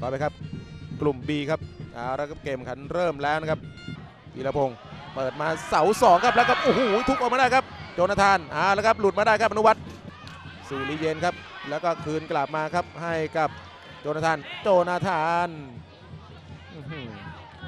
ในกลุ่อไปครับ กลุ่ม B ครับเอาแล้วครับเกมขันเริ่มแล้วนะครับวีรพงศ์เปิดมาเสาสองครับแล้วก็โอ้โหทุกออกมาได้ครับโจนาธานอ่าแล้วครับหลุดมาได้ครับอนุวัตรสุริเยนครับ แล้วก็คืนกลับมาครับให้กับโจนาธานโจนาธาน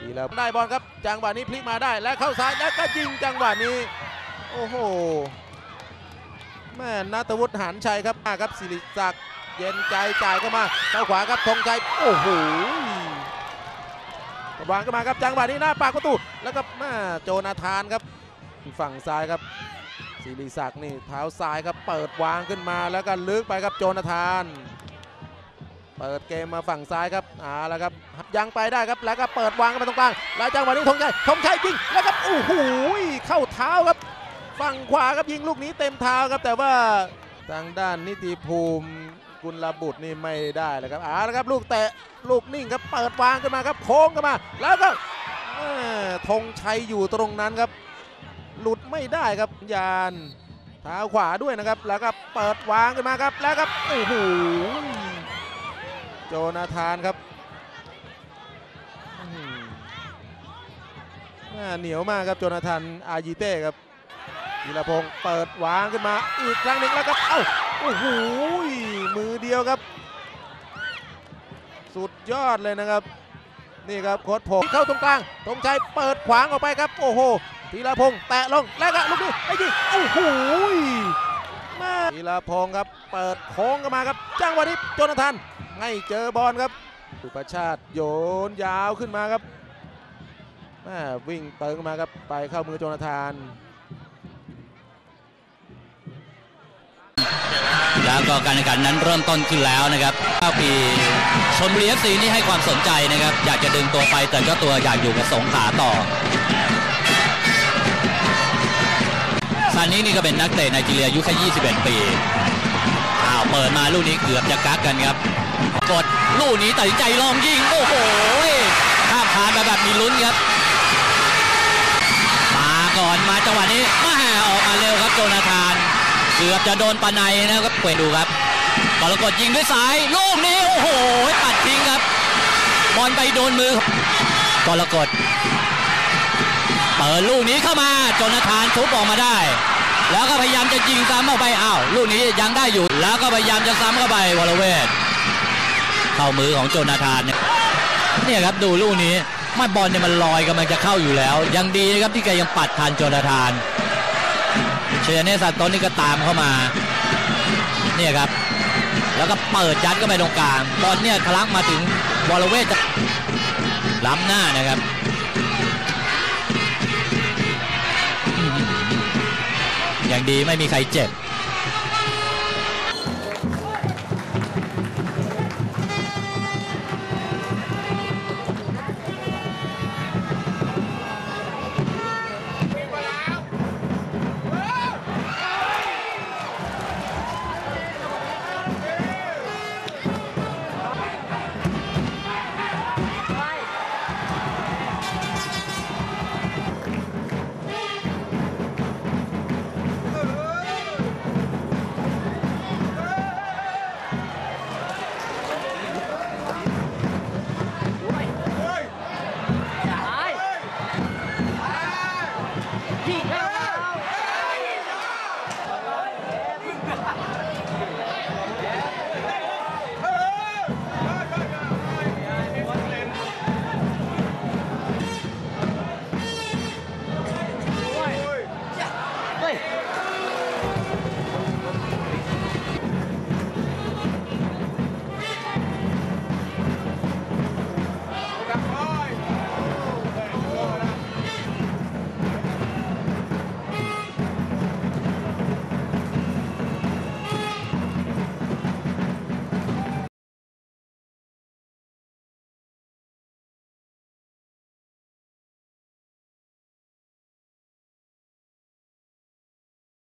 ดีแล้วได้บอลครับจังหวะนี้พลิกมาได้และเข้าซ้ายแล้วก็ยิงจังหวะนี้ โอ้โหแม่นัทวุฒิหันชัยครับมาครับสิริศักดิ์ เย็นใจจ่ายเข้ามาเข้าขวาครับธงชัยโอ้โหวางเข้ามาครับจังหวะนี้หน้าปากประตูแล้วก็แม่โจนาธานครับฝั่งซ้ายครับสิริศักดิ์นี่เท้าซ้ายครับเปิดวางขึ้นมาแล้วก็ลึกไปครับโจนาธาน เปิดเกมมาฝั่งซ้ายครับอ่าแล้วครับยังไปได้ครับแล้วก็เปิดวางไปตรงกลางแล้วจังหวะนี้ธงชัยธงชัยยิงแล้วครับโอ้โหเข้าเท้าครับฝั่งขวาครับยิงลูกนี้เต็มเท้าครับแต่ว่าทางด้านนิติภูมิ กุลบุตรนี่ไม่ได้เลยครับเอาละครับลูกเตะลูกนิ่งครับเปิดวางขึ้นมาครับโค้งขึ้นมา แล้วก็ธงชัยอยู่ตรงนั้นครับ หลุดไม่ได้ครับยานเท้าขวาด้วยนะครับ แล้วก็เปิดวางขึ้นมาครับ แล้วครับโอ้โหโจนาธานครับเหนียวมากครับโจนาธานอายีเต้ครับธีรพงศ์เปิดวางขึ้นมาอีกครั้งหนึ่งแล้วครับเอ้าโอ้โห ดียวครับ สุดยอดเลยนะครับ นี่ครับโค้ดผมเข้าตรงกลางธงชัยเปิดขวางออกไปครับ โอ้โหธีรพงศ์แตะลงแล้วก็ลูกนี้ไอ้ยิงโอ้โหแม่ธีรพงศ์ครับ เปิดโค้งเข้ามาครับจังหวะนี้โจนาธานให้เจอบอลครับสุประชาติโยนยาวขึ้นมาครับแม่วิ่งเติมมาครับไปเข้ามือโจนาธาน แล้วก็การแข่งขันนั้นเริ่มต้นขึ้นแล้วนะครับ9ปีชลบุรี FC นี่ให้ความสนใจนะครับ อยากจะดึงตัวไปแต่เจ้าตัวอยากอยู่กับสงขลาต่อซานี่นี่ก็เป็นนักเตะไนจีเรียอายุแค่ 21 ปี อ้าวเปิดมาลูกนี้เกือบจะกักกันครับ กดลูกนี้ตัดใจลองยิง โอ้โหข้ามผ่านมาแบบมีลุ้นครับ มาก่อนมาจังหวะนี้มาแห่ออกมาเร็วครับโจนาธาน เกือบจะโดนปะไนนะครับเปิดดูครับกรกฎยิงด้วยซ้ายลูกนี้โอ้โหปัดทิ้งครับบอลไปโดนมือกรกฎเปิดลูกนี้เข้ามาโจนาธานทุบออกมาได้ แล้วก็พยายามจะยิงซ้ำเข้าไปอ้าวลูกนี้ยังได้อยู่ แล้วก็พยายามจะซ้ำเข้าไปวรเวทเข้ามือของโจนาธานเนี่ยเนี่ยครับดูลูกนี้ไม่บอลเนี่ยมันลอยกำลังจะเข้าอยู่แล้ว ยังดีนะครับที่แกยังปัดทันโจนาธาน เชยเนสัตโตนนี่ก็ตามเข้ามาเนี่ยครับ แล้วก็เปิดยัดเข้าไปตรงกลางบอลเนี่ยทะลักมาถึงวอลเวจะล้ำหน้านะครับอย่างดีไม่มีใครเจ็บ